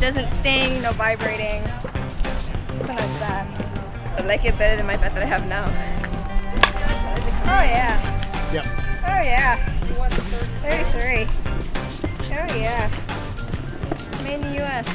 doesn't sting, no vibrating. It's a nice. I like it better than my bat that I have now. Oh yeah. Yep. Oh yeah. 33. Oh yeah. Made in the US.